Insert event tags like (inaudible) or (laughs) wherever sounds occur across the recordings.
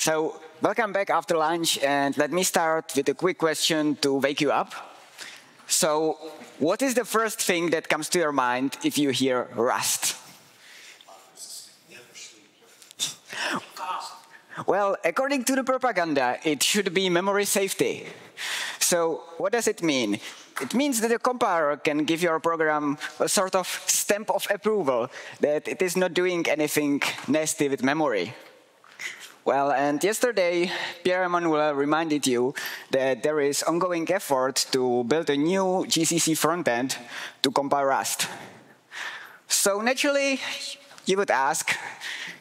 So, welcome back after lunch, and let me start with a quick question to wake you up. So, what is the first thing that comes to your mind if you hear Rust? Well, according to the propaganda, it should be memory safety. So, what does it mean? It means that the compiler can give your program a sort of stamp of approval that it is not doing anything nasty with memory. Well, and yesterday, Pierre-Emmanuel reminded you that there is ongoing effort to build a new GCC frontend to compile Rust. So naturally, you would ask,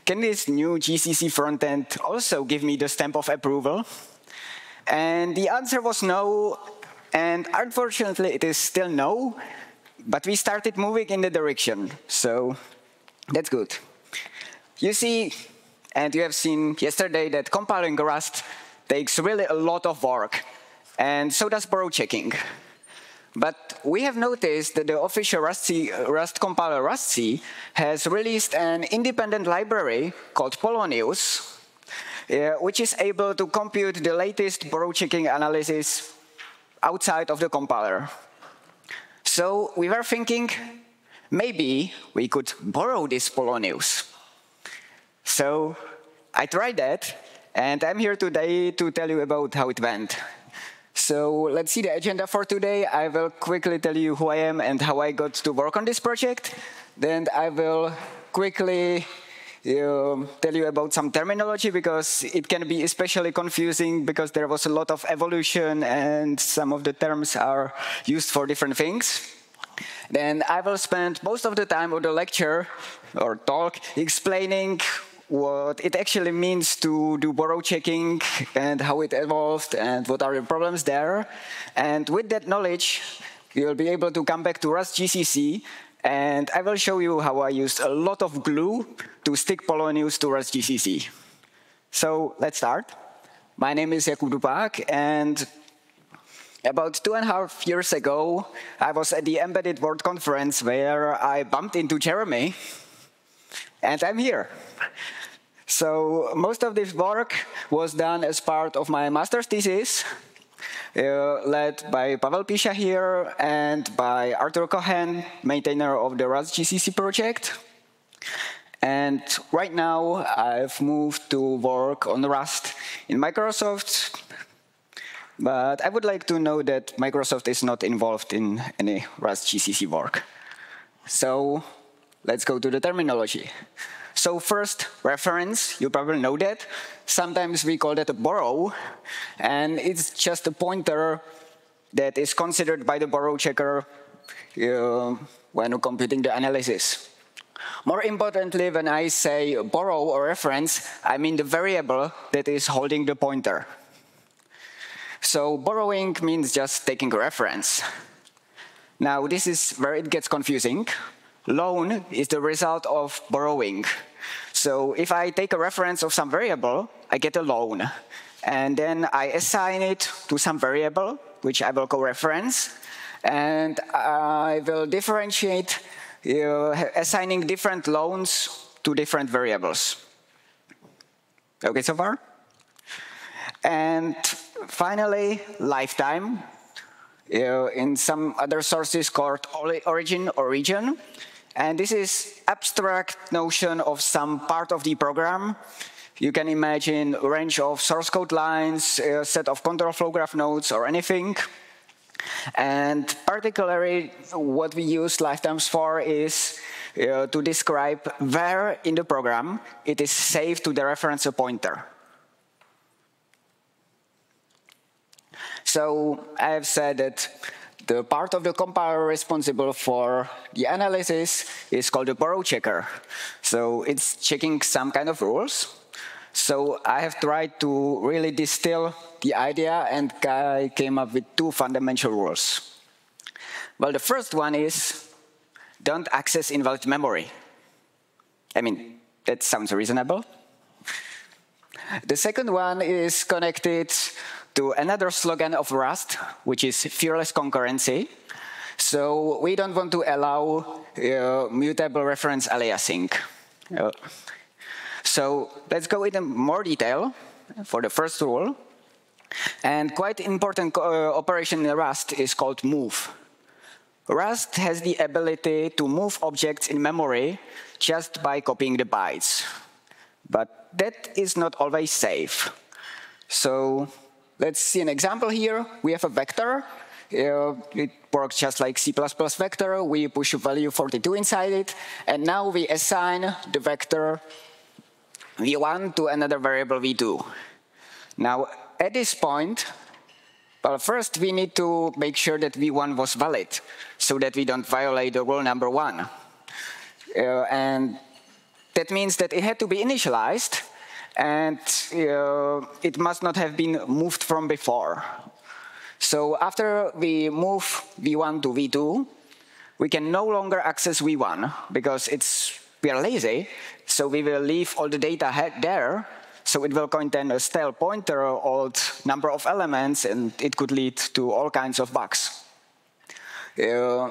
can this new GCC frontend also give me the stamp of approval? And the answer was no, and unfortunately it is still no, but we started moving in the direction, so that's good. You see, and you have seen yesterday that compiling Rust takes really a lot of work, and so does borrow checking. But we have noticed that the official Rust, Rust compiler rustc has released an independent library called Polonius, uh, which is able to compute the latest borrow checking analysis outside of the compiler. So we were thinking, maybe we could borrow this Polonius. So I tried that, and I'm here today to tell you about how it went. So let's see the agenda for today. I will quickly tell you who I am and how I got to work on this project. Then I will quickly uh, tell you about some terminology because it can be especially confusing because there was a lot of evolution and some of the terms are used for different things. Then I will spend most of the time of the lecture or talk explaining what it actually means to do borrow checking and how it evolved and what are the problems there. And with that knowledge, you'll be able to come back to Rust GCC and I will show you how I used a lot of glue to stick Polonius to Rust GCC. So let's start. My name is Jakub Dupák, and about two and a half years ago, I was at the Embedded World Conference where I bumped into Jeremy, and I'm here. So most of this work was done as part of my master's thesis, uh, led by Pavel Píša here and by Arthur Cohen, maintainer of the Rust GCC project. And right now, I've moved to work on Rust in Microsoft. But I would like to know that Microsoft is not involved in any Rust GCC work. So let's go to the terminology. So first, reference, you probably know that. Sometimes we call that a borrow, and it's just a pointer that is considered by the borrow checker uh, when computing the analysis. More importantly, when I say borrow or reference, I mean the variable that is holding the pointer. So borrowing means just taking a reference. Now, this is where it gets confusing. Loan is the result of borrowing. So if I take a reference of some variable, I get a loan. And then I assign it to some variable, which I will call reference. And I will differentiate uh, assigning different loans to different variables. Okay so far? And finally, lifetime. Uh, in some other sources called origin or region. And this is abstract notion of some part of the program. You can imagine a range of source code lines, a set of control flow graph nodes, or anything. And particularly, what we use lifetimes for is uh, to describe where in the program it is safe to dereference a pointer. So I have said that the part of the compiler responsible for the analysis is called the borrow checker. So it's checking some kind of rules. So I have tried to really distill the idea and I came up with two fundamental rules. Well, the first one is don't access invalid memory. I mean, that sounds reasonable. The second one is connected to another slogan of Rust, which is fearless concurrency. So we don't want to allow uh, mutable reference aliasing. Uh, so let's go into more detail. for the first rule. And quite important uh, operation in Rust is called move. Rust has the ability to move objects in memory just by copying the bytes. But that is not always safe. So let's see an example here. We have a vector. Uh, it works just like C++ vector. We push a value 42 inside it. And now we assign the vector v1 to another variable v2. Now, at this point, well, first we need to make sure that v1 was valid so that we don't violate the rule number one. Uh, and that means that it had to be initialized and uh, it must not have been moved from before. So after we move v1 to v2, we can no longer access v1 because it's we are lazy, so we will leave all the data there so it will contain a stale pointer, or old number of elements, and it could lead to all kinds of bugs. Uh,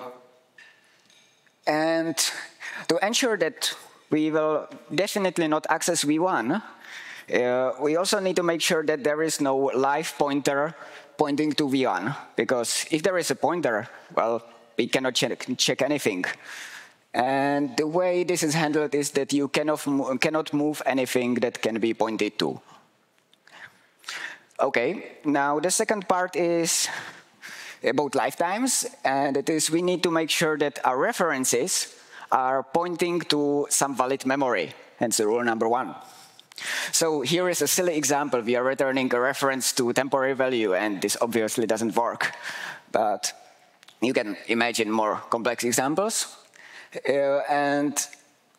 and to ensure that we will definitely not access v1, uh, we also need to make sure that there is no live pointer pointing to v1, because if there is a pointer, well, we cannot check, check anything. And the way this is handled is that you cannot, cannot move anything that can be pointed to. Okay, now the second part is about lifetimes, and it is we need to make sure that our references are pointing to some valid memory, hence rule number one. So here is a silly example. We are returning a reference to temporary value, and this obviously doesn't work. But you can imagine more complex examples. Uh, and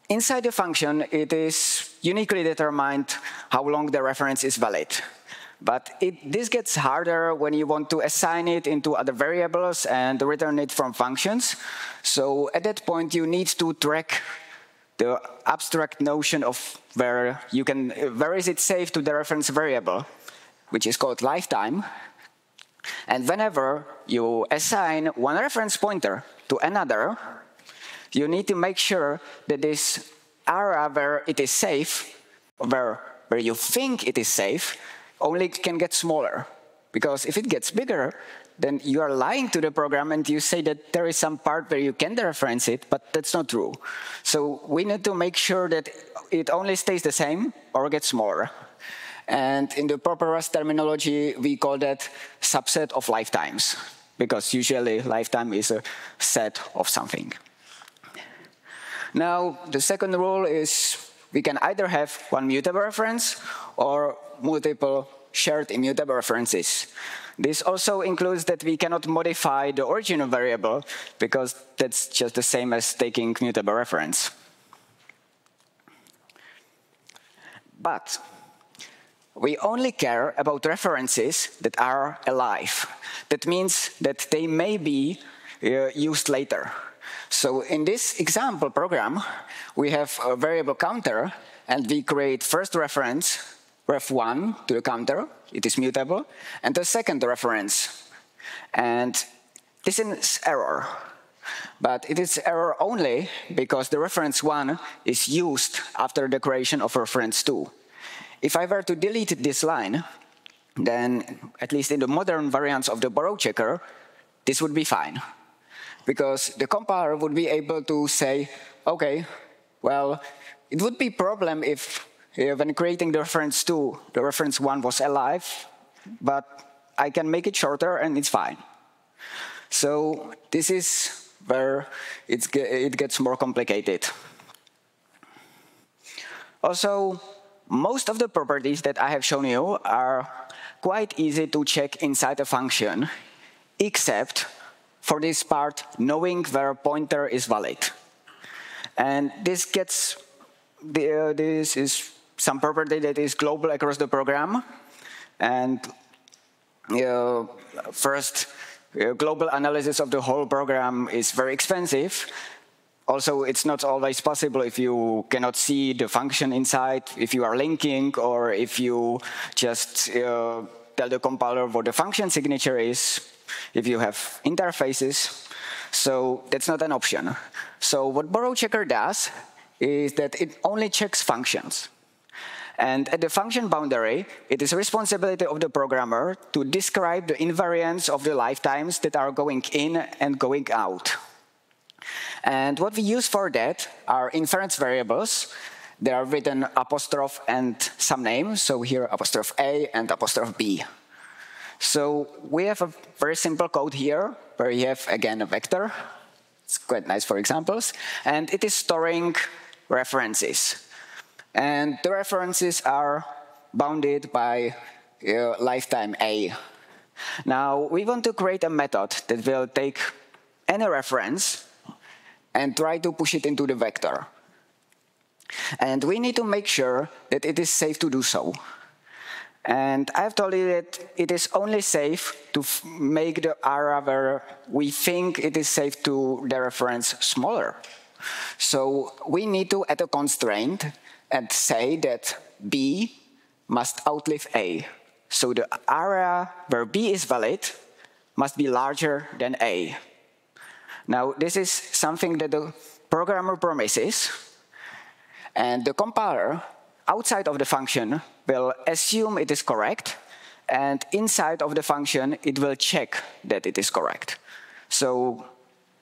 inside the function, it is uniquely determined how long the reference is valid. But it, this gets harder when you want to assign it into other variables and return it from functions. So at that point, you need to track the abstract notion of where you can, where is it safe to the reference variable, which is called lifetime. And whenever you assign one reference pointer to another, you need to make sure that this area where it is safe, where, where you think it is safe, only can get smaller. Because if it gets bigger, then you are lying to the program and you say that there is some part where you can reference it, but that's not true. So we need to make sure that it only stays the same or gets more. And in the proper Rust terminology, we call that subset of lifetimes, because usually lifetime is a set of something. Now, the second rule is we can either have one mutable reference or multiple shared immutable references. This also includes that we cannot modify the original variable because that's just the same as taking mutable reference. But we only care about references that are alive. That means that they may be uh, used later. So in this example program, we have a variable counter, and we create first reference, ref1, to the counter. It is mutable. And the second reference. And this is error. But it is error only because the reference 1 is used after the creation of reference 2. If I were to delete this line, then, at least in the modern variants of the borrow checker, this would be fine because the compiler would be able to say, okay, well, it would be problem if when creating the reference 2, the reference 1 was alive, but I can make it shorter and it's fine. So this is where it gets more complicated. Also, most of the properties that I have shown you are quite easy to check inside a function, except for this part, knowing where a pointer is valid. And this gets, the, uh, this is some property that is global across the program. And uh, first, uh, global analysis of the whole program is very expensive. Also, it's not always possible if you cannot see the function inside, if you are linking, or if you just uh, tell the compiler what the function signature is if you have interfaces. So that's not an option. So what borrow checker does is that it only checks functions. And at the function boundary, it is responsibility of the programmer to describe the invariance of the lifetimes that are going in and going out. And what we use for that are inference variables. They are written apostrophe and some name. So here apostrophe A and apostrophe B. So we have a very simple code here where you have, again, a vector. It's quite nice for examples. And it is storing references. And the references are bounded by uh, lifetime A. Now, we want to create a method that will take any reference and try to push it into the vector. And we need to make sure that it is safe to do so. And I've told you that it is only safe to make the area where we think it is safe to the reference smaller. So we need to add a constraint and say that B must outlive A. So the area where B is valid must be larger than A. Now, this is something that the programmer promises, and the compiler outside of the function will assume it is correct, and inside of the function, it will check that it is correct. So,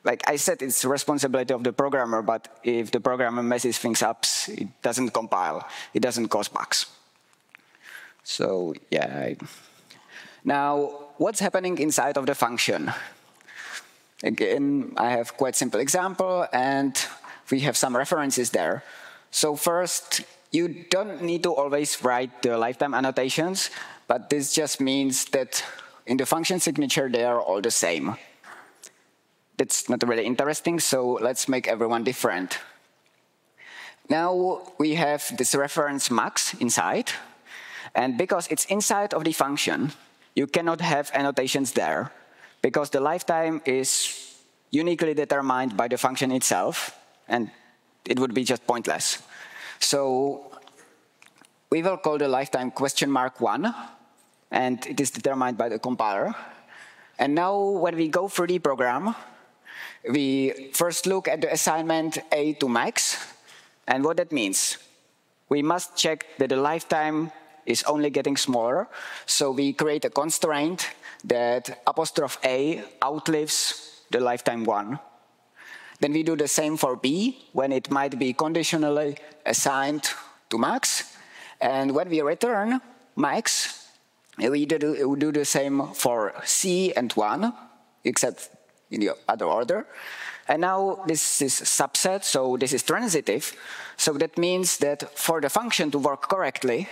like I said, it's responsibility of the programmer, but if the programmer messes things up, it doesn't compile, it doesn't cause bugs. So, yeah. Now, what's happening inside of the function? Again, I have quite simple example, and we have some references there. So first, you don't need to always write the lifetime annotations, but this just means that in the function signature, they are all the same. That's not really interesting, so let's make everyone different. Now we have this reference max inside, and because it's inside of the function, you cannot have annotations there, because the lifetime is uniquely determined by the function itself, and it would be just pointless. So we will call the lifetime question mark one, and it is determined by the compiler. And now when we go through the program, we first look at the assignment A to max, and what that means. We must check that the lifetime is only getting smaller, so we create a constraint that apostrophe A outlives the lifetime one. Then we do the same for B, when it might be conditionally assigned to max. And when we return max, we do, do the same for C and 1, except in the other order. And now this is subset, so this is transitive. So that means that for the function to work correctly,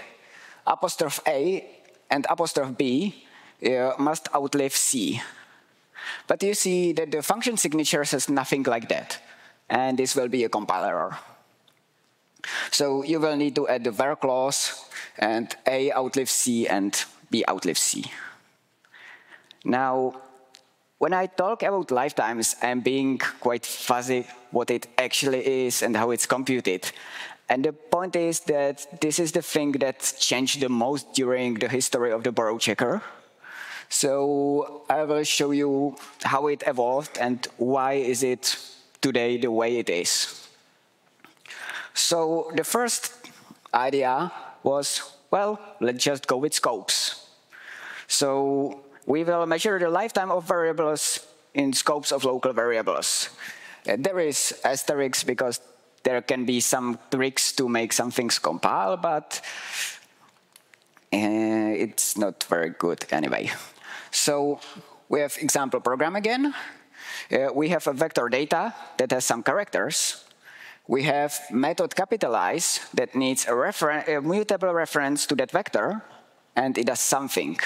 apostrophe A and apostrophe B uh, must outlive C. But you see that the function signature says nothing like that. And this will be a compiler error. So you will need to add the where clause and A outlives C and B outlives C. Now, when I talk about lifetimes, I'm being quite fuzzy what it actually is and how it's computed. And the point is that this is the thing that changed the most during the history of the borrow checker. So I will show you how it evolved and why is it today the way it is. So the first idea was, well, let's just go with scopes. So we will measure the lifetime of variables in scopes of local variables. Uh, there is asterisks because there can be some tricks to make some things compile, but uh, it's not very good anyway. So we have example program again. Uh, we have a vector data that has some characters. We have method capitalize that needs a, a mutable reference to that vector, and it does something.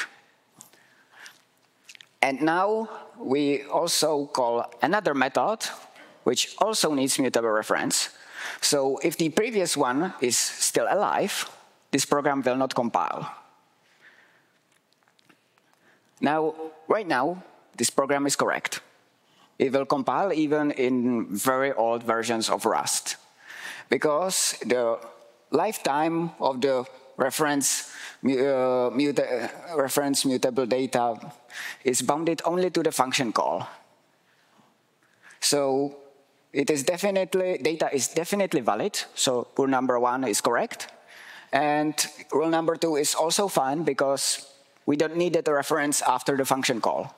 And now we also call another method, which also needs mutable reference. So if the previous one is still alive, this program will not compile. Now, right now, this program is correct. It will compile even in very old versions of Rust. Because the lifetime of the reference, uh, muta reference mutable data is bounded only to the function call. So it is definitely, data is definitely valid, so rule number one is correct. And rule number two is also fine because we don't need the reference after the function call.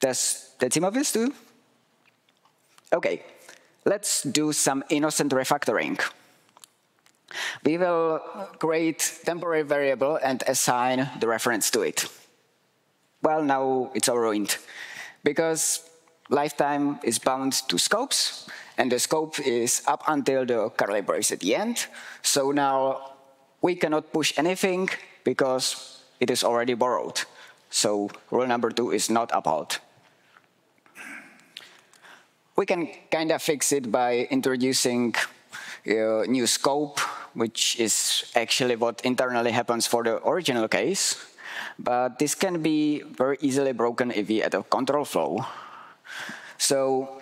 Does that seem obvious to you? OK, let's do some innocent refactoring. We will create temporary variable and assign the reference to it. Well, now it's all ruined because lifetime is bound to scopes, and the scope is up until the curly brace at the end. So now we cannot push anything because it is already borrowed. So rule number two is not upheld. We can kind of fix it by introducing a new scope, which is actually what internally happens for the original case. But this can be very easily broken if we add a control flow. So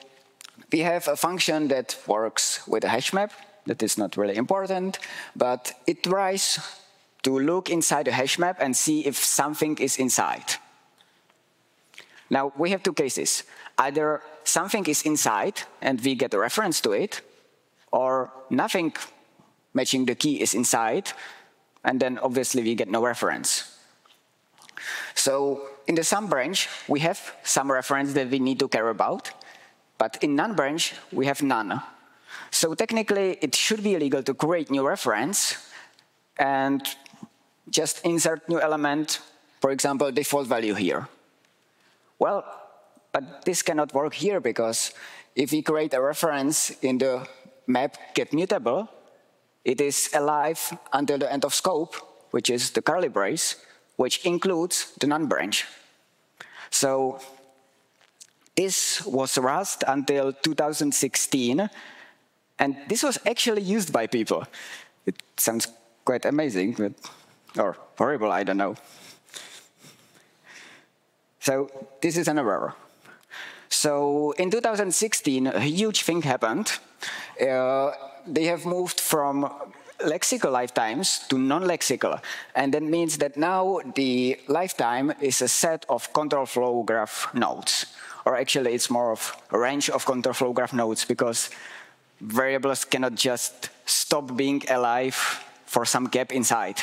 we have a function that works with a hash map. That is not really important, but it tries to look inside the hash map and see if something is inside. Now, we have two cases. Either something is inside and we get a reference to it, or nothing matching the key is inside, and then obviously we get no reference. So in the sum branch, we have some reference that we need to care about, but in none branch, we have none. So technically, it should be illegal to create new reference and just insert new element, for example, default value here. Well, but this cannot work here because if we create a reference in the map get mutable, it is alive until the end of scope, which is the curly brace, which includes the non-branch. So this was Rust until 2016, and this was actually used by people. It sounds quite amazing, but, or horrible, I don't know. So this is an error. So in 2016, a huge thing happened. Uh, they have moved from lexical lifetimes to non-lexical. And that means that now the lifetime is a set of control flow graph nodes. Or actually, it's more of a range of control flow graph nodes because variables cannot just stop being alive for some gap inside.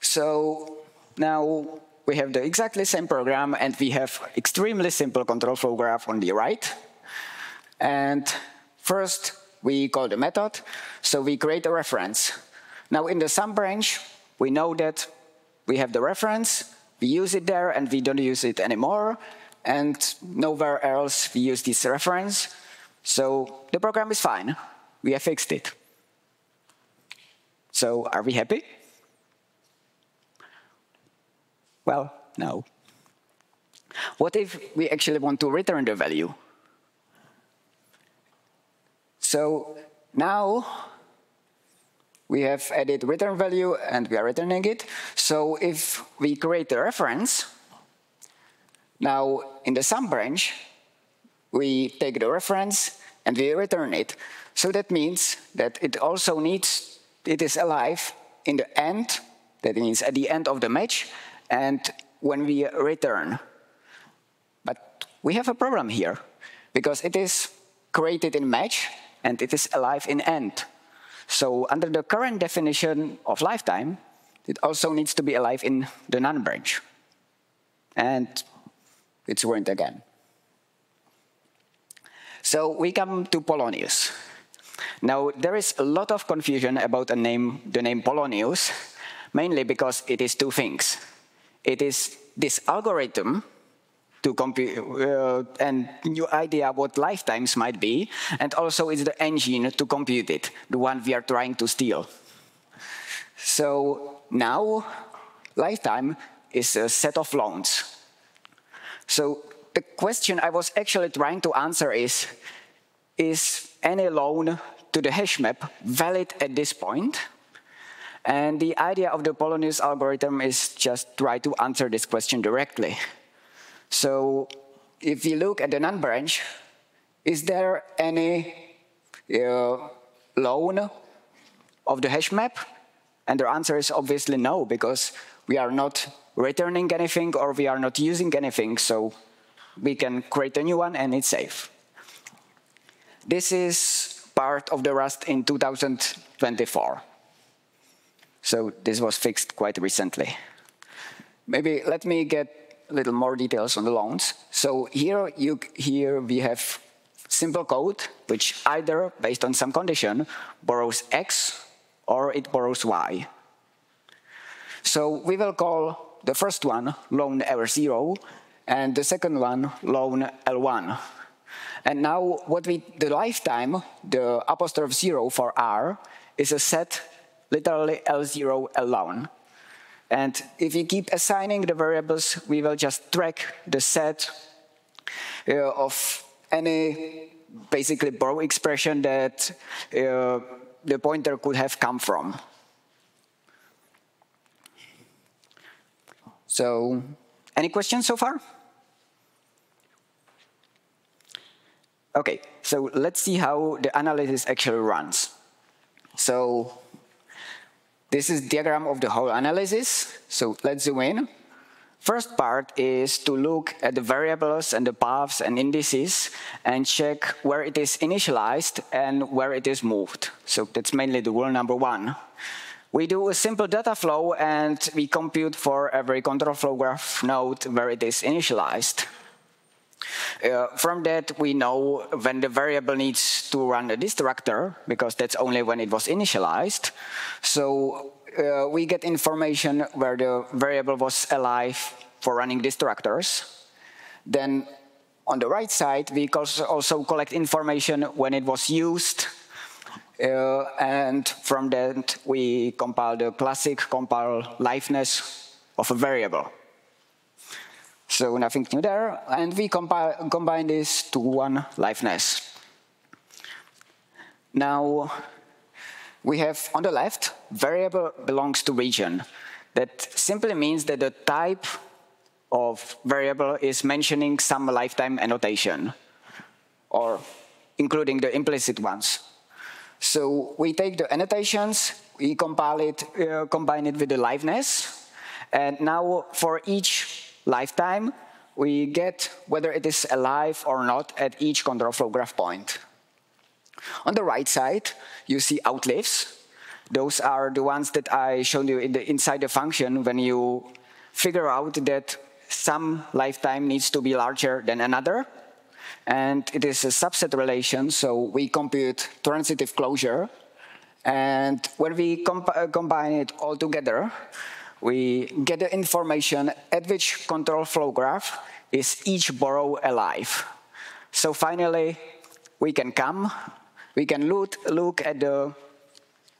So now we have the exactly same program, and we have extremely simple control flow graph on the right. And first, we call the method. So we create a reference. Now, in the sum branch, we know that we have the reference, we use it there, and we don't use it anymore. And nowhere else we use this reference. So the program is fine. We have fixed it. So are we happy? Well, no. What if we actually want to return the value? So now we have added return value and we are returning it. So if we create a reference, now in the sum branch, we take the reference and we return it. So that means that it also needs, it is alive in the end, that means at the end of the match, and when we return. But we have a problem here, because it is created in match, and it is alive in end. So under the current definition of lifetime, it also needs to be alive in the none branch. And it's ruined again. So we come to Polonius. Now, there is a lot of confusion about name, the name Polonius, mainly because it is two things. It is this algorithm to compute uh, and new idea what lifetimes might be, and also it's the engine to compute it, the one we are trying to steal. So now, lifetime is a set of loans. So the question I was actually trying to answer is, is any loan to the hash map valid at this point? And the idea of the Polonius algorithm is just try to answer this question directly. So if you look at the non-branch, is there any uh, loan of the hash map? And the answer is obviously no, because we are not returning anything or we are not using anything, so we can create a new one and it's safe. This is part of the Rust in 2024. So this was fixed quite recently. Maybe let me get little more details on the loans. So here, you, here we have simple code, which either, based on some condition, borrows x or it borrows y. So we will call the first one loan R0 and the second one loan L1. And now what we, the lifetime, the apostrophe zero for R, is a set literally L0 alone. And if you keep assigning the variables, we will just track the set uh, of any basically borrow expression that uh, the pointer could have come from. So, any questions so far? Okay, so let's see how the analysis actually runs. So, this is diagram of the whole analysis. So let's zoom in. First part is to look at the variables and the paths and indices and check where it is initialized and where it is moved. So that's mainly the rule number one. We do a simple data flow and we compute for every control flow graph node where it is initialized. Uh, from that, we know when the variable needs to run a destructor, because that's only when it was initialized. So uh, we get information where the variable was alive for running destructors. Then on the right side, we also collect information when it was used. Uh, and from that, we compile the classic compile liveness of a variable. So nothing new there. And we compile, combine this to one liveness. Now, we have on the left, variable belongs to region. That simply means that the type of variable is mentioning some lifetime annotation, or including the implicit ones. So we take the annotations, we compile it, uh, combine it with the liveness, and now for each lifetime, we get whether it is alive or not at each control flow graph point. On the right side, you see outlives. Those are the ones that I showed you in the, inside the function when you figure out that some lifetime needs to be larger than another. And it is a subset relation, so we compute transitive closure. And when we comp uh, combine it all together, we get the information at which control flow graph is each borrow alive. So finally, we can come, we can look, look at the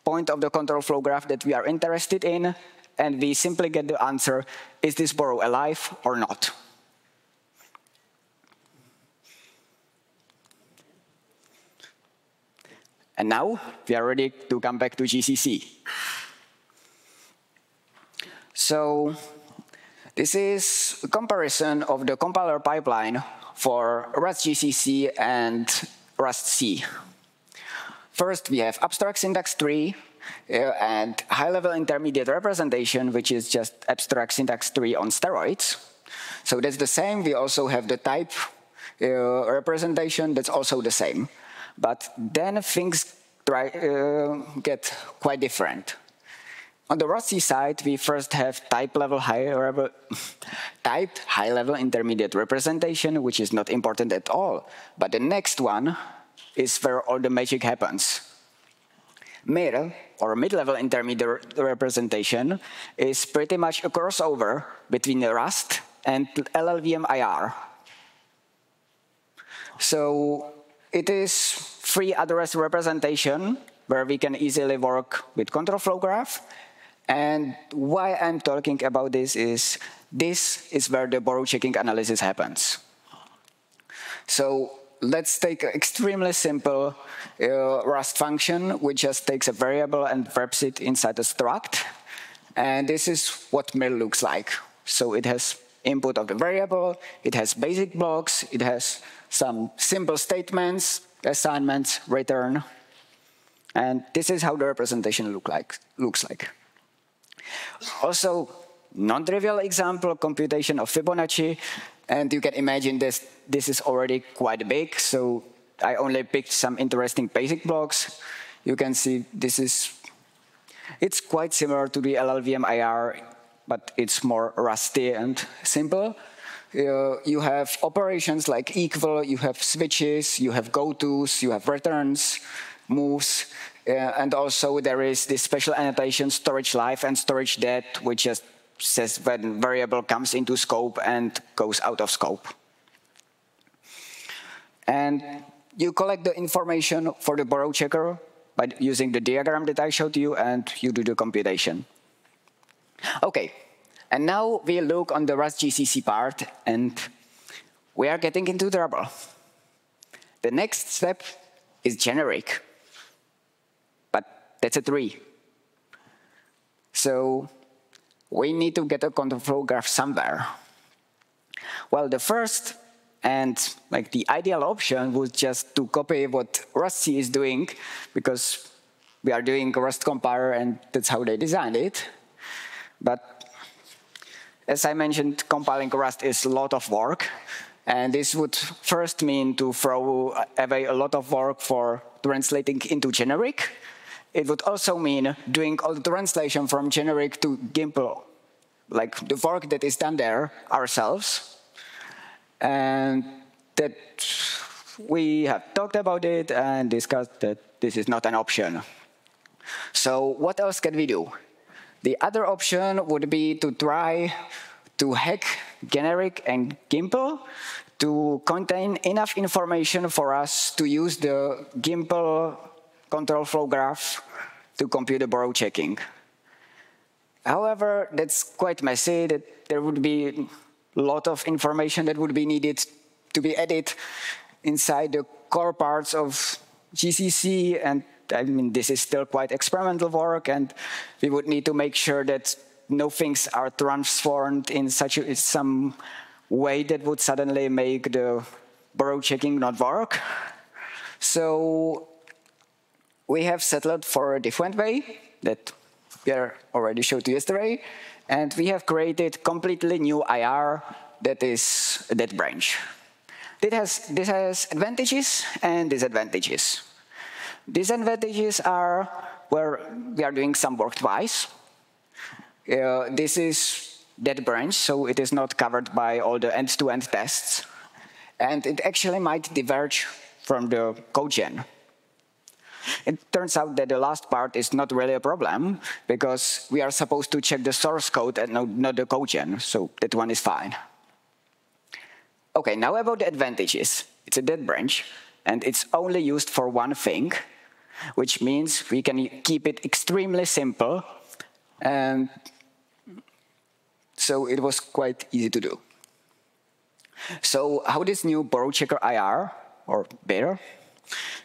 point of the control flow graph that we are interested in, and we simply get the answer, is this borrow alive or not? And now we are ready to come back to GCC. So this is a comparison of the compiler pipeline for Rust GCC and Rust C. First, we have abstract syntax tree uh, and high-level intermediate representation, which is just abstract syntax tree on steroids. So that's the same. We also have the type uh, representation that's also the same. But then things try, uh, get quite different. On the Rust side, we first have type level high level, (laughs) typed high level intermediate representation, which is not important at all. But the next one is where all the magic happens. Middle or mid-level intermediate representation is pretty much a crossover between Rust and LLVM IR. So it is three address representation where we can easily work with control flow graph and why I'm talking about this is this is where the borrow checking analysis happens. So let's take an extremely simple uh, Rust function, which just takes a variable and wraps it inside a struct. And this is what MIR looks like. So it has input of the variable, it has basic blocks, it has some simple statements, assignments, return. And this is how the representation look like, looks like. Also, non-trivial example, computation of Fibonacci. And you can imagine this, this is already quite big. So I only picked some interesting basic blocks. You can see this is, it's quite similar to the LLVM IR, but it's more rusty and simple. Uh, you have operations like equal, you have switches, you have gotos, you have returns, moves, Uh, and also there is this special annotation storage live and storage dead, which just says when variable comes into scope and goes out of scope. And you collect the information for the borrow checker by using the diagram that I showed you, and you do the computation. Okay, and now we look on the Rust GCC part, and we are getting into trouble. The next step is generic, that's a 3. So we need to get a control flow graph somewhere. Well, the first and like the ideal option was just to copy what Rusty is doing because we are doing Rust compiler and that's how they designed it. But as I mentioned, compiling Rust is a lot of work. And this would first mean to throw away a lot of work for translating into generic. It would also mean doing all the translation from generic to GIMPLE, like the work that is done there ourselves. And that we have talked about it and discussed that this is not an option. So what else can we do? The other option would be to try to hack generic and GIMPLE to contain enough information for us to use the GIMPLE control flow graph to compute the borrow checking. However, that's quite messy, that there would be a lot of information that would be needed to be added inside the core parts of GCC and I mean, this is still quite experimental work, and we would need to make sure that no things are transformed in such a, some way that would suddenly make the borrow checking not work. So we have settled for a different way that Pierre already showed yesterday, and we have created completely new IR that is dead branch. This has, this has advantages and disadvantages. Disadvantages are where we are doing some work twice. Uh, this is dead branch, so it is not covered by all the end-to-end -end tests. And it actually might diverge from the code gen. It turns out that the last part is not really a problem because we are supposed to check the source code and not the code gen, so that one is fine. Okay, now about the advantages. It's a dead branch, and it's only used for one thing, which means we can keep it extremely simple. And so it was quite easy to do. So how this new borrow checker IR, or better,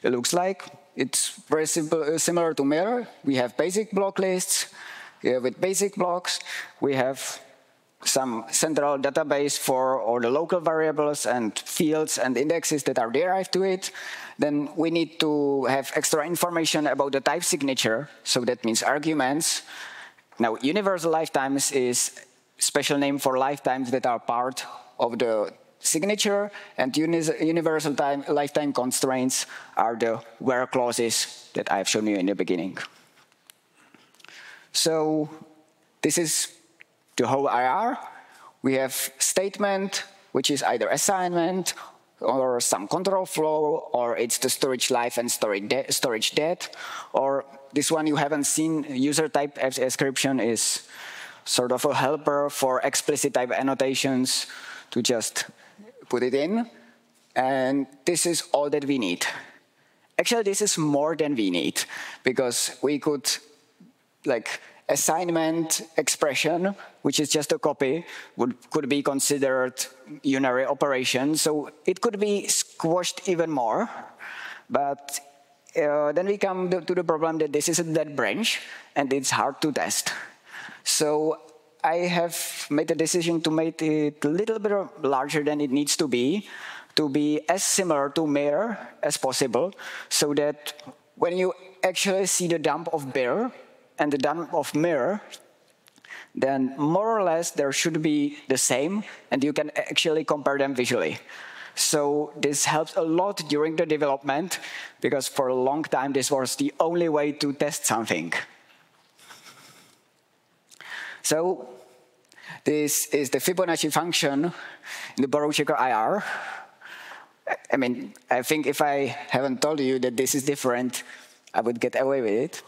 it looks like, it's very simple, uh, similar to Mirror. We have basic block lists. Yeah, with basic blocks, we have some central database for all the local variables and fields and indexes that are derived to it. Then we need to have extra information about the type signature. So that means arguments. Now, universal lifetimes is special name for lifetimes that are part of the signature, and universal time, lifetime constraints are the where clauses that I've shown you in the beginning. So this is the whole IR. We have statement, which is either assignment or some control flow, or it's the storage live and storage, de storage dead, or this one you haven't seen, user type description is sort of a helper for explicit type annotations to just put it in. And this is all that we need. Actually, this is more than we need because we could like assignment expression, which is just a copy, would, could be considered unary operation. So it could be squashed even more. But uh, then we come to the problem that this is a dead branch, and it's hard to test. So I have made a decision to make it a little bit larger than it needs to be, to be as similar to Mirror as possible, so that when you actually see the dump of BIR, and the dump of mirror, then more or less there should be the same, and you can actually compare them visually. So this helps a lot during the development because for a long time this was the only way to test something. So this is the Fibonacci function in the checker IR. I mean, I think if I haven't told you that this is different, I would get away with it.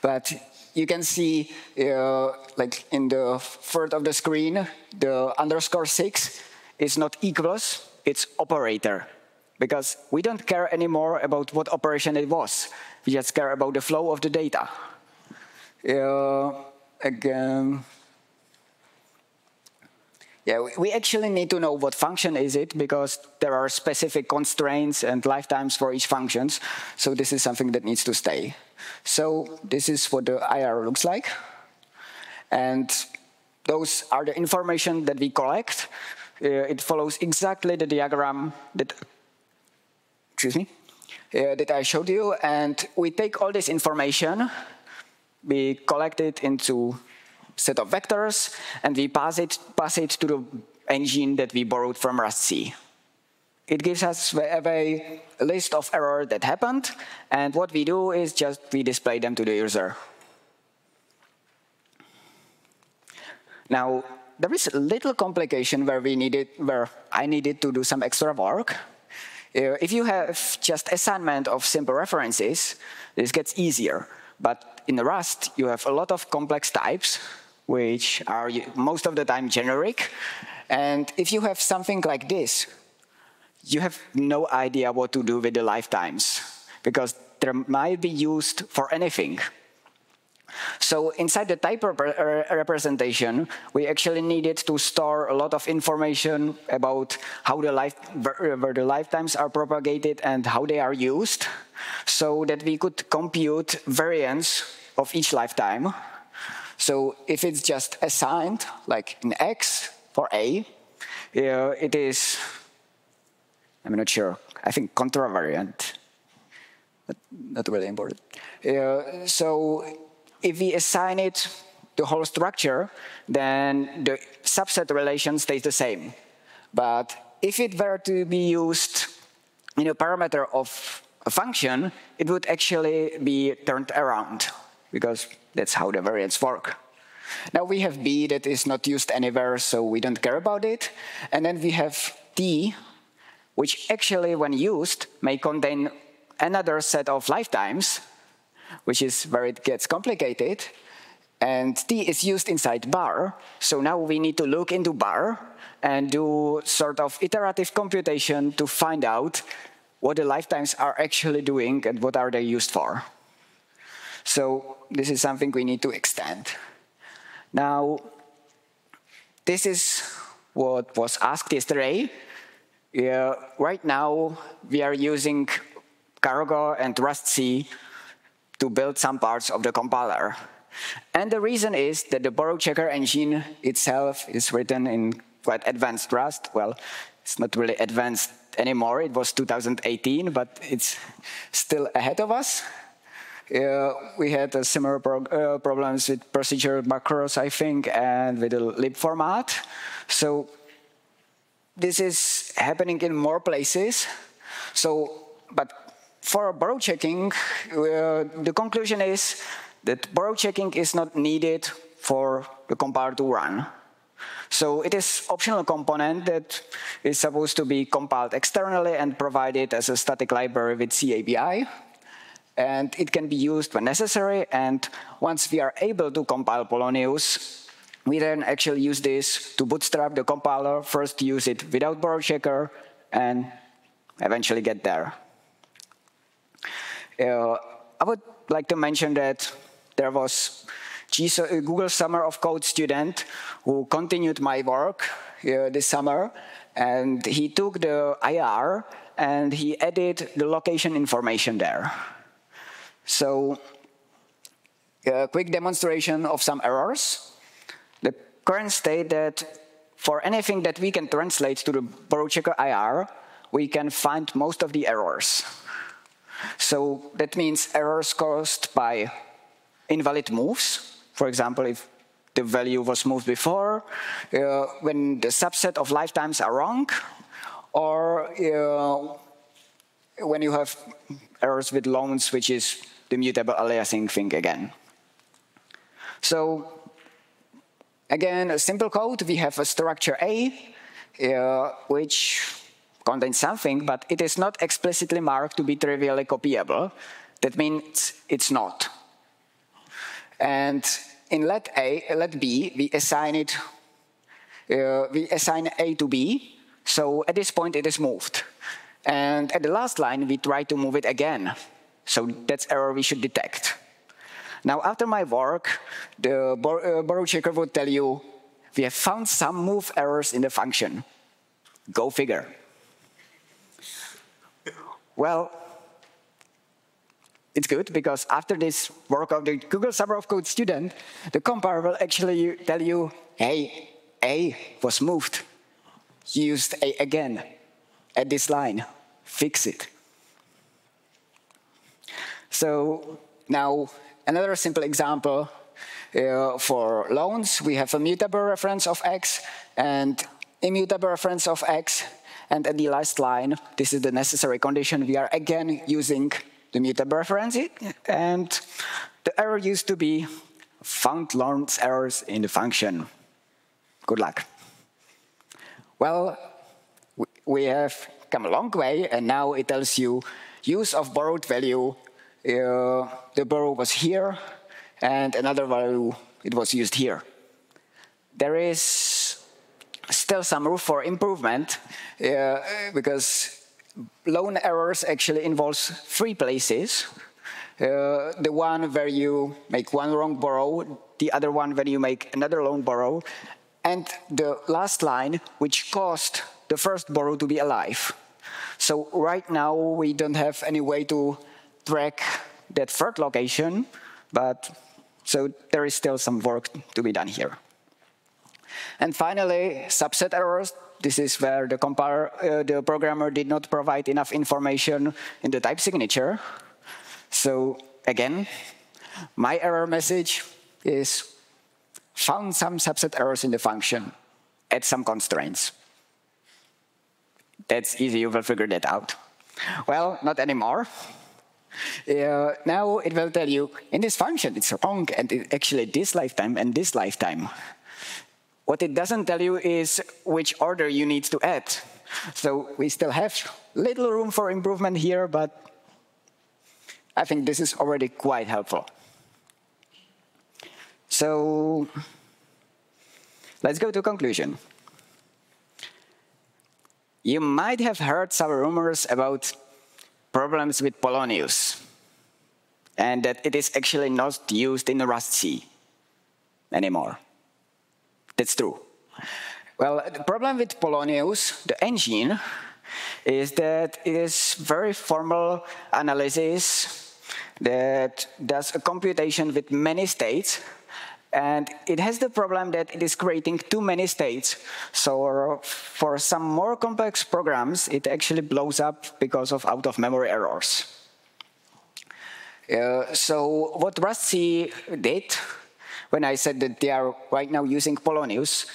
But you can see, uh, like in the third of the screen, the underscore six is not equals, it's operator. Because we don't care anymore about what operation it was. We just care about the flow of the data. Uh, again, yeah, we actually need to know what function is it because there are specific constraints and lifetimes for each functions. So this is something that needs to stay. So this is what the IR looks like. And those are the information that we collect. Uh, it follows exactly the diagram that, excuse me, uh, that I showed you. And we take all this information, we collect it into set of vectors, and we pass it, pass it to the engine that we borrowed from rustc. It gives us a, a list of errors that happened, and what we do is just we display them to the user. Now, there is a little complication where we needed, where I needed to do some extra work. Uh, if you have just assignment of simple references, this gets easier. But in Rust, you have a lot of complex types, which are most of the time generic. And if you have something like this, you have no idea what to do with the lifetimes, because they might be used for anything. So inside the type rep representation, we actually needed to store a lot of information about how the life, where the lifetimes are propagated and how they are used, so that we could compute variance of each lifetime so if it's just assigned, like in X for A, uh, it is, I'm not sure, I think contravariant, but not really important. Uh, so if we assign it the whole structure, then the subset relation stays the same. But if it were to be used in a parameter of a function, it would actually be turned around because that's how the variance work. Now we have B that is not used anywhere, so we don't care about it. And then we have T, which actually, when used, may contain another set of lifetimes, which is where it gets complicated. And T is used inside bar, so now we need to look into bar and do sort of iterative computation to find out what the lifetimes are actually doing and what are they used for. So this is something we need to extend. Now, this is what was asked yesterday. Uh, right now, we are using Cargo and rustc to build some parts of the compiler. And the reason is that the borrow checker engine itself is written in quite advanced Rust. Well, it's not really advanced anymore. It was 2018, but it's still ahead of us. Uh, we had uh, similar uh, problems with procedure macros, I think, and with the lib format. So this is happening in more places. So, but for borrow checking, uh, the conclusion is that borrow checking is not needed for the compiler to run. So it is optional component that is supposed to be compiled externally and provided as a static library with C ABI and it can be used when necessary. And once we are able to compile Polonius, we then actually use this to bootstrap the compiler, first use it without borrow checker, and eventually get there. Uh, I would like to mention that there was a Google Summer of Code student who continued my work uh, this summer, and he took the IR and he added the location information there. So a quick demonstration of some errors. The current state that for anything that we can translate to the borrow checker IR, we can find most of the errors. So that means errors caused by invalid moves. For example, if the value was moved before, uh, when the subset of lifetimes are wrong, or uh, when you have errors with loans, which is the mutable aliasing thing again. So again, a simple code, we have a structure A, uh, which contains something, but it is not explicitly marked to be trivially copyable. That means it's not. And in let A, let B, we assign it, uh, we assign A to B. So at this point, it is moved. And at the last line, we try to move it again. So that's error we should detect. Now, after my work, the uh, borrow checker would tell you, we have found some move errors in the function. Go figure. Well, it's good because after this work of the Google Summer of Code student, the compiler will actually tell you, hey, A was moved. You used A again at this line. Fix it. So now another simple example uh, for loans, we have a mutable reference of x and immutable reference of x. And at the last line, this is the necessary condition. We are again using the mutable reference. And the error used to be found loans errors in the function. Good luck. Well, we have come a long way, and now it tells you use of borrowed value. Uh, the borrow was here, and another value, it was used here. There is still some room for improvement uh, because loan errors actually involves three places. Uh, the one where you make one wrong borrow, the other one where you make another loan borrow, and the last line, which caused the first borrow to be alive. So right now, we don't have any way to track that third location, but so there is still some work to be done here. And finally, subset errors. This is where the, uh, the programmer did not provide enough information in the type signature. So again, my error message is found some subset errors in the function, add some constraints. That's easy, you will figure that out. Well, not anymore. Uh, now it will tell you, in this function, it's wrong, and it actually this lifetime and this lifetime. What it doesn't tell you is which order you need to add. So we still have little room for improvement here, but I think this is already quite helpful. So let's go to conclusion. You might have heard some rumors about problems with Polonius, and that it is actually not used in Rust anymore. That's true. Well, the problem with Polonius, the engine, is that it is very formal analysis that does a computation with many states and it has the problem that it is creating too many states. So for some more complex programs, it actually blows up because of out-of-memory errors. Uh, so what Rust-C did, when I said that they are right now using Polonius,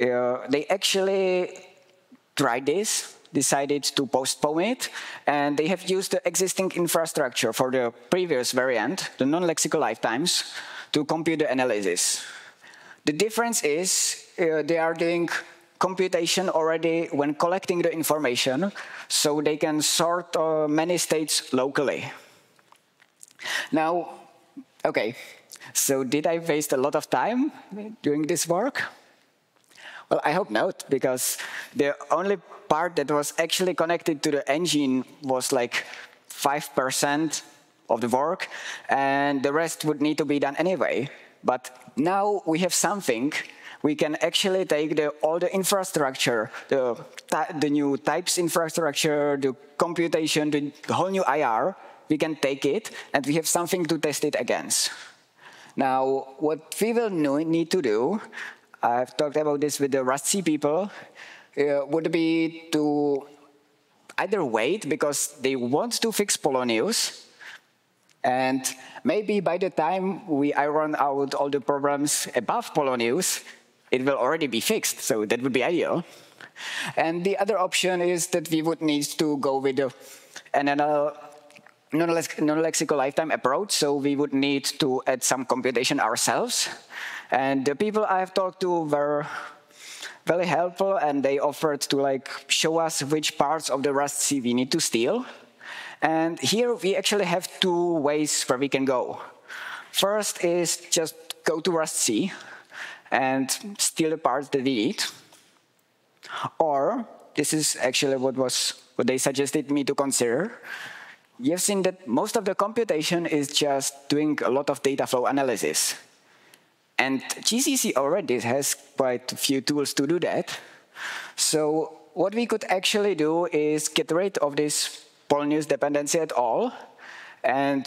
uh, they actually tried this, decided to postpone it, and they have used the existing infrastructure for the previous variant, the non-lexical lifetimes, to compute the analysis. The difference is uh, they are doing computation already when collecting the information, so they can sort uh, many states locally. Now, okay, so did I waste a lot of time doing this work? Well, I hope not, because the only part that was actually connected to the engine was like 5% of the work, and the rest would need to be done anyway. But now we have something. We can actually take the, all the infrastructure, the, the new types infrastructure, the computation, the whole new IR, we can take it, and we have something to test it against. Now, what we will need to do, I've talked about this with the Rust-C people, uh, would be to either wait because they want to fix Polonius, and maybe by the time we iron out all the problems above Polonius, it will already be fixed, so that would be ideal. And the other option is that we would need to go with an non-lexical lifetime approach, so we would need to add some computation ourselves. And the people I've talked to were very helpful, and they offered to like show us which parts of the Rust C we need to steal. And here we actually have two ways where we can go. First is just go to Rust C and steal the parts that we need. Or this is actually what was what they suggested me to consider. You've seen that most of the computation is just doing a lot of data flow analysis. And GCC already has quite a few tools to do that. So what we could actually do is get rid of this Polonius dependency at all and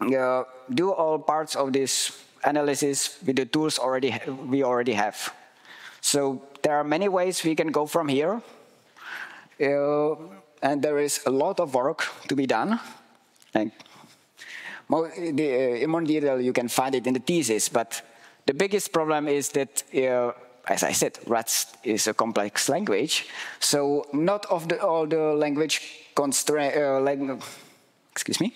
uh, do all parts of this analysis with the tools already we already have. So there are many ways we can go from here. Uh, and there is a lot of work to be done. And uh, in more detail, you can find it in the thesis, but the biggest problem is that, uh, as I said, Rust is a complex language, so not of the, all the language constraint, uh, lang excuse me,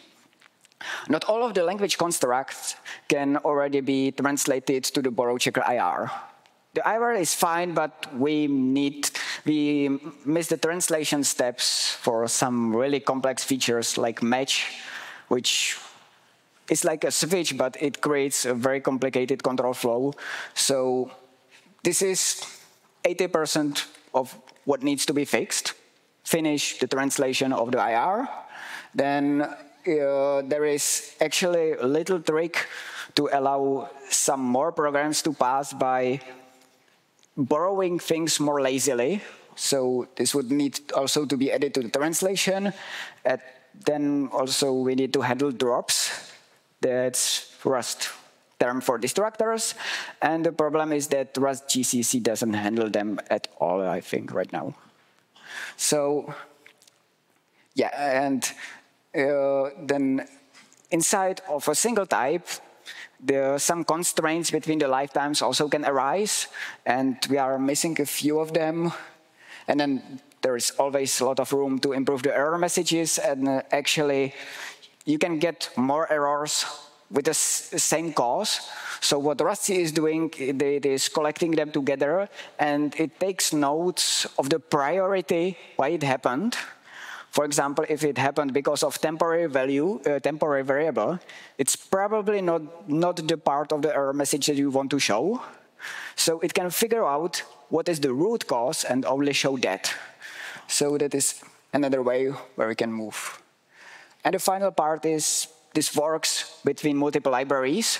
not all of the language constructs can already be translated to the borrow checker IR. The IR is fine, but we need, we miss the translation steps for some really complex features like match, which is like a switch, but it creates a very complicated control flow. So this is 80% of what needs to be fixed. Finish the translation of the IR. Then uh, there is actually a little trick to allow some more programs to pass by borrowing things more lazily. So this would need also to be added to the translation. And then also we need to handle drops. That's Rust term for destructors. And the problem is that Rust GCC doesn't handle them at all, I think, right now. So, yeah, and uh, then inside of a single type, there are some constraints between the lifetimes also can arise, and we are missing a few of them. And then there is always a lot of room to improve the error messages, and uh, actually, you can get more errors with the same cause. So what rustc is doing, it is collecting them together, and it takes notes of the priority, why it happened, for example, if it happened because of temporary value, uh, temporary variable, it's probably not, not the part of the error message that you want to show. So it can figure out what is the root cause and only show that. So that is another way where we can move. And the final part is this works between multiple libraries.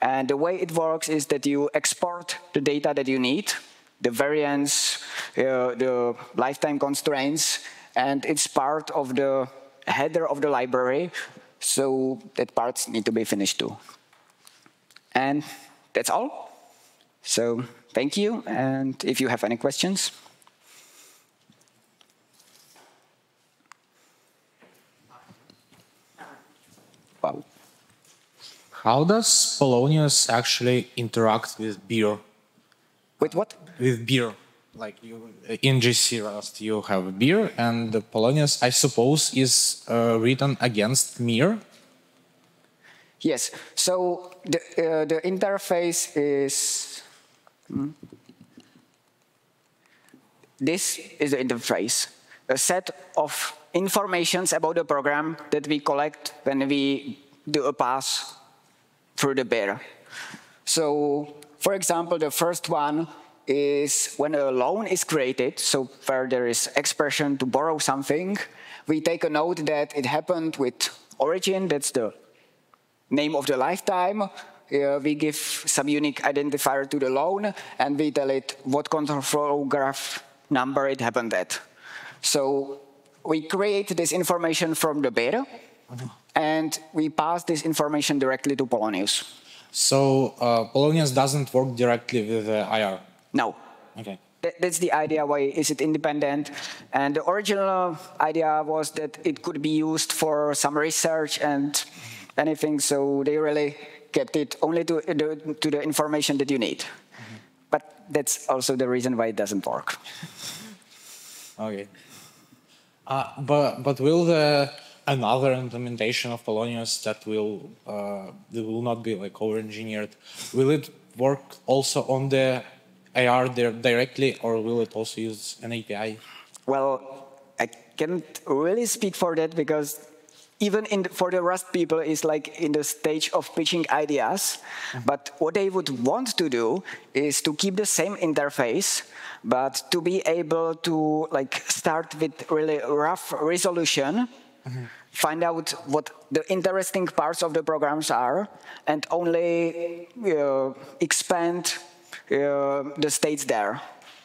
And the way it works is that you export the data that you need, the variance, uh, the lifetime constraints, and it's part of the header of the library, so that parts need to be finished too. And that's all. So thank you, and if you have any questions. Wow. How does Polonius actually interact with BIR? With what? With BIR like you in GCC Rust you have BIR and the Polonius I suppose is uh, written against MIR. Yes. So the uh, the interface is hmm, this is the interface, a set of informations about the program that we collect when we do a pass through the BIR. So, for example, the first one is when a loan is created, so where there is expression to borrow something, we take a note that it happened with origin, that's the name of the lifetime. Uh, we give some unique identifier to the loan, and we tell it what control flow graph number it happened at. So we create this information from the BIR, and we pass this information directly to Polonius. So uh, Polonius doesn't work directly with uh, IR? No. Okay. That's the idea why is it independent. And the original idea was that it could be used for some research and anything, so they really kept it only to the, to the information that you need. Mm -hmm. but that's also the reason why it doesn't work. Okay. Uh, but but will the another implementation of Polonius that will uh, that will not be like over-engineered? Will it work also on the AR there directly, or will it also use an API? Well, I can't really speak for that because even the, for the Rust people, is like in the stage of pitching ideas. Mm-hmm. But what they would want to do is to keep the same interface, but to be able to like start with really rough resolution. Mm-hmm. Find out what the interesting parts of the programs are, and only uh, expand the states there.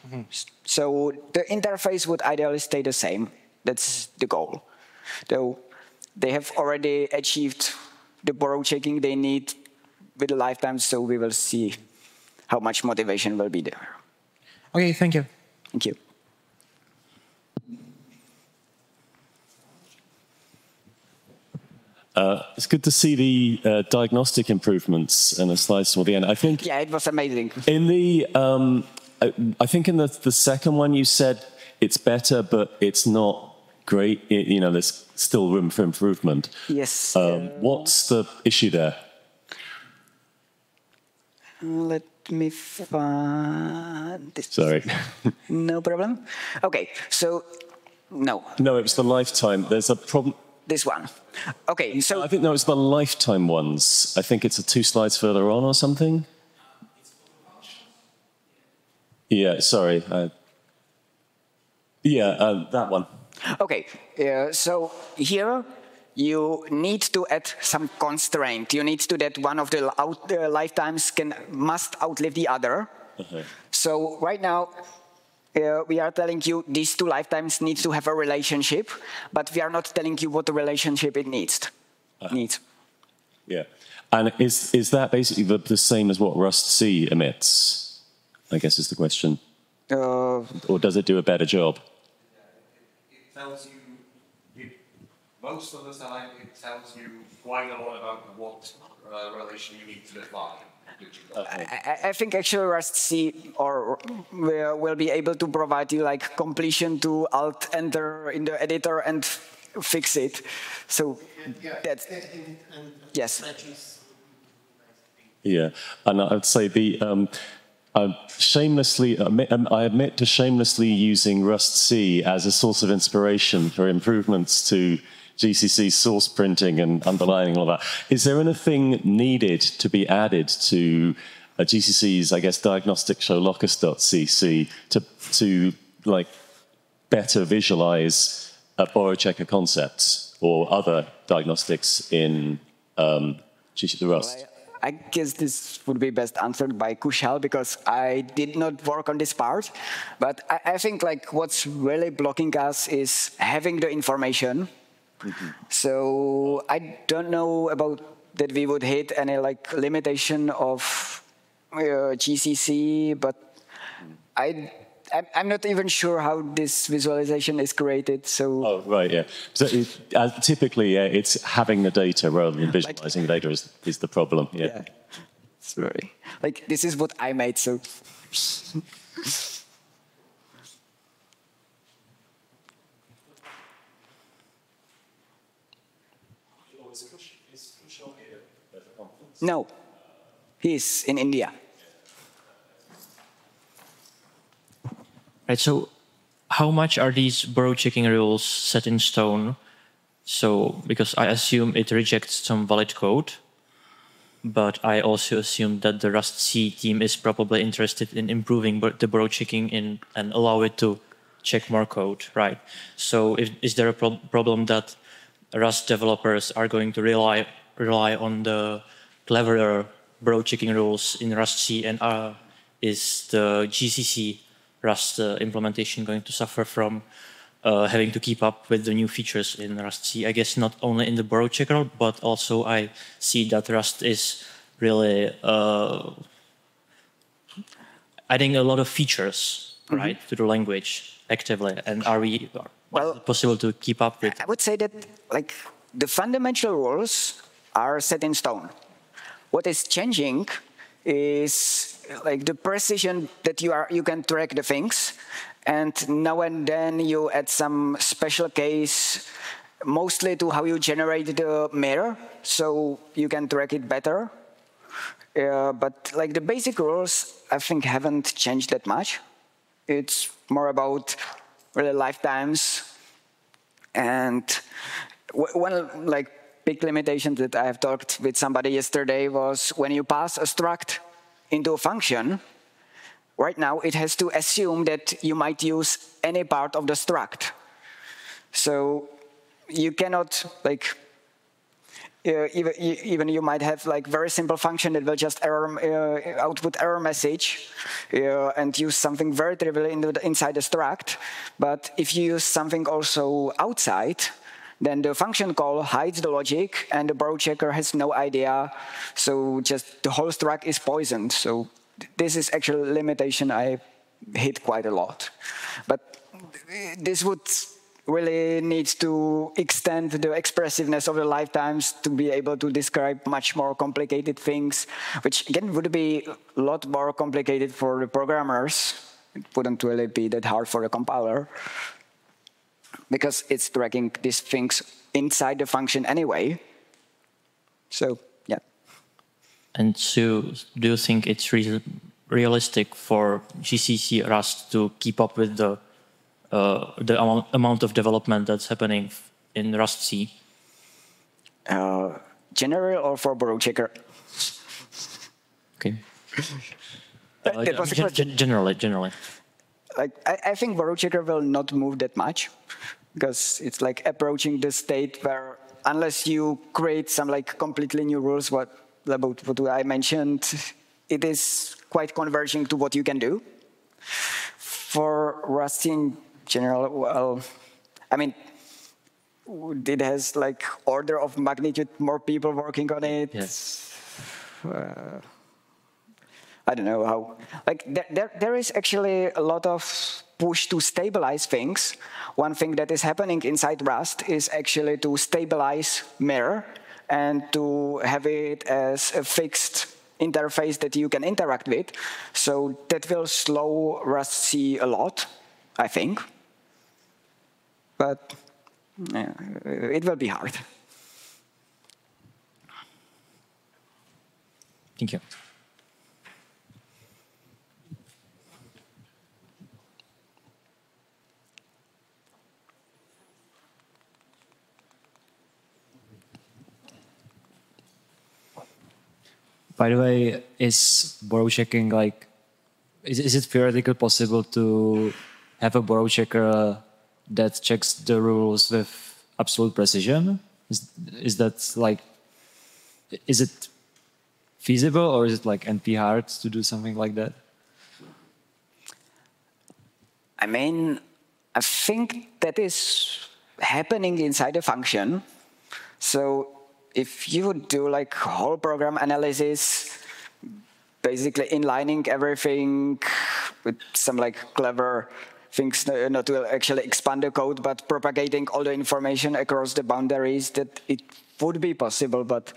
Mm-hmm. So the interface would ideally stay the same. That's the goal. So they have already achieved the borrow checking they need with the lifetime, so we will see how much motivation will be there. Okay, thank you. Thank you. Uh, it's good to see the uh, diagnostic improvements and the slides toward the end. I think. Yeah, it was amazing. In the, um, I, I think in the the second one you said it's better, but it's not great. You know, there's still room for improvement. Yes. Um, what's the issue there? Let me find this. Sorry. (laughs) no problem. Okay, so no. No, it was the lifetime. There's a problem. This one. Okay, so. I think that was the lifetime ones. I think it's a two slides further on or something. Yeah, sorry. Uh, yeah, uh, that one. Okay, uh, so here you need to add some constraint. You need to that one of the out, uh, lifetimes can must outlive the other. Uh-huh. So right now uh, we are telling you these two lifetimes need to have a relationship, but we are not telling you what the relationship it needs. Uh-huh. Needs. Yeah, and is is that basically the, the same as what Rust C emits? I guess is the question. Uh, or does it do a better job? It tells you, it, most of the time, it tells you quite a lot about what uh, relation you need to define. I, I, think actually Rust C or will, will be able to provide you like completion to alt enter in the editor and fix it. So yeah, that's yes. Yeah, and I'd say the um, I'm shamelessly, um, I admit to shamelessly using Rust C as a source of inspiration for improvements to GCC source printing and underlining all of that. Is there anything needed to be added to uh, GCC's, I guess, diagnostic show locus.cc to, to like better visualize checker concepts or other diagnostics in um, GCC Rust? I guess this would be best answered by Kushal because I did not work on this part. But I, I think like what's really blocking us is having the information. Mm -hmm. So I don't know about that we would hit any like limitation of uh, GCC, but I I'm not even sure how this visualization is created. So oh right, yeah. So it, uh, typically, yeah, it's having the data rather than visualizing the data is, is the problem. Yeah. yeah. Very like this is what I made. So. (laughs) no, he's in India. Right. So, how much are these borrow checking rules set in stone? So, because I assume it rejects some valid code, but I also assume that the Rust C team is probably interested in improving the borrow checking in and allow it to check more code, right? So, if, is there a pro problem that Rust developers are going to rely rely on the cleverer borrow checking rules in Rust C, and R is the GCC Rust uh, implementation going to suffer from uh, having to keep up with the new features in Rust C. I guess not only in the borrow checker, but also I see that Rust is really uh, adding a lot of features, mm -hmm. right, to the language actively. And are we well, possible to keep up with? I would say that like the fundamental rules are set in stone. What is changing is like the precision that you are you can track the things, and now and then you add some special case, mostly to how you generate the MIR, so you can track it better. Uh, but like the basic rules, I think haven't changed that much. It's more about really lifetimes and one like big limitation that I have talked with somebody yesterday was when you pass a struct into a function, right now it has to assume that you might use any part of the struct. So you cannot like uh, even, even you might have like very simple function that will just error, uh, output error message uh, and use something very trivial in the, inside the struct. But if you use something also outside, then the function call hides the logic and the borrow checker has no idea. So just the whole struct is poisoned. So this is actually a limitation I hit quite a lot. But this would really need to extend the expressiveness of the lifetimes to be able to describe much more complicated things, which again would be a lot more complicated for the programmers. It wouldn't really be that hard for the compiler because it's dragging these things inside the function anyway. So, yeah. And so, do you think it's re realistic for GCC Rust to keep up with the uh, the amount, amount of development that's happening in Rust C? Uh, general or for borrow checker? Okay. (laughs) Uh, generally, generally. Like I, I think checker will not move that much because it's like approaching the state where unless you create some like completely new rules, what about what I mentioned, it is quite converging to what you can do. For Rust in general, well, I mean, it has like order of magnitude more people working on it. Yes. Uh, I don't know how. Like there, there, there is actually a lot of push to stabilize things. One thing that is happening inside Rust is actually to stabilize MIR and to have it as a fixed interface that you can interact with. So that will slow Rust C a lot, I think. But yeah, it will be hard. Thank you. By the way, is borrow checking like, is, is it theoretically possible to have a borrow checker that checks the rules with absolute precision? Is, is that like, is it feasible or is it like NP hard to do something like that? I mean, I think that is happening inside a function. So if you would do like whole program analysis, basically inlining everything with some like clever things uh, not to actually expand the code, but propagating all the information across the boundaries, that it would be possible, but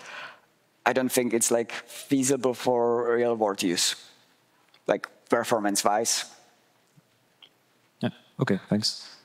I don't think it's like feasible for real world use, like performance wise. Yeah, okay, thanks.